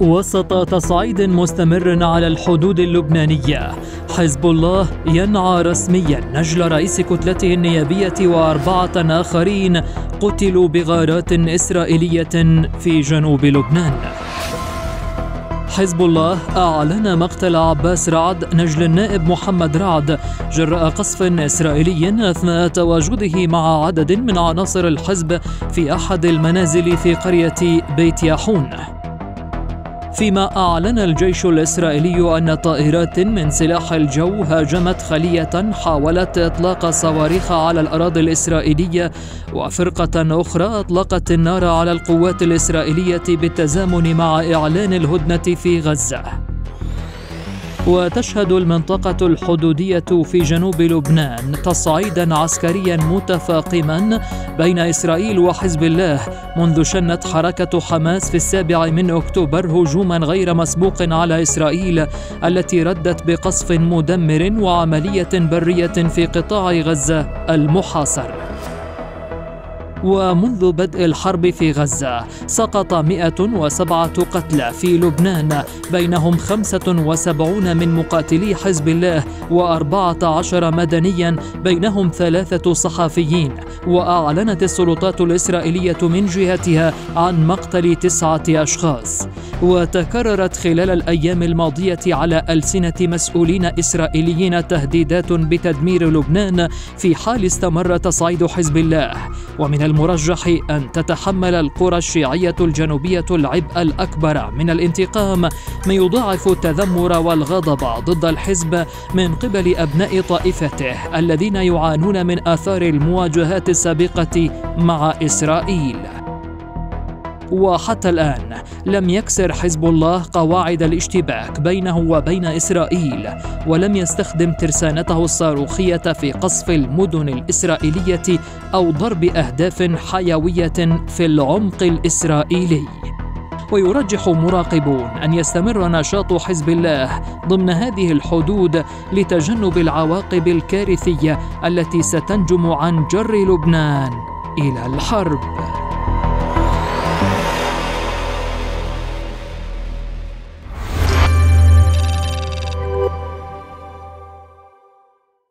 وسط تصعيد مستمر على الحدود اللبنانية. حزب الله ينعى رسميا نجل رئيس كتلته النيابية وأربعة آخرين قتلوا بغارات إسرائيلية في جنوب لبنان. حزب الله أعلن مقتل عباس رعد نجل النائب محمد رعد جراء قصف إسرائيلي أثناء تواجده مع عدد من عناصر الحزب في أحد المنازل في قرية بيت ياحون. فيما أعلن الجيش الإسرائيلي أن طائرات من سلاح الجو هاجمت خلية حاولت إطلاق صواريخ على الأراضي الإسرائيلية وفرقة أخرى أطلقت النار على القوات الإسرائيلية بالتزامن مع إعلان الهدنة في غزة. وتشهد المنطقة الحدودية في جنوب لبنان تصعيدا عسكريا متفاقما بين إسرائيل وحزب الله منذ شنت حركة حماس في السابع من أكتوبر هجوما غير مسبوق على إسرائيل التي ردت بقصف مدمر وعملية برية في قطاع غزة المحاصر. ومنذ بدء الحرب في غزة سقط 107 قتلى في لبنان. بينهم 75 من مقاتلي حزب الله و14 مدنيا. بينهم ثلاثة صحفيين وأعلنت السلطات الإسرائيلية من جهتها عن مقتل تسعة أشخاص. وتكررت خلال الأيام الماضية على ألسنة مسؤولين إسرائيليين تهديدات بتدمير لبنان في حال استمر تصعيد حزب الله. ومن المرجح أن تتحمل القرى الشيعية الجنوبية العبء الأكبر من الانتقام ما يضاعف التذمر والغضب ضد الحزب من قبل أبناء طائفته الذين يعانون من آثار المواجهات السابقة مع إسرائيل. وحتى الآن لم يكسر حزب الله قواعد الاشتباك بينه وبين إسرائيل ولم يستخدم ترسانته الصاروخية في قصف المدن الإسرائيلية أو ضرب أهداف حيوية في العمق الإسرائيلي. ويرجح مراقبون أن يستمر نشاط حزب الله ضمن هذه الحدود لتجنب العواقب الكارثية التي ستنجم عن جر لبنان إلى الحرب.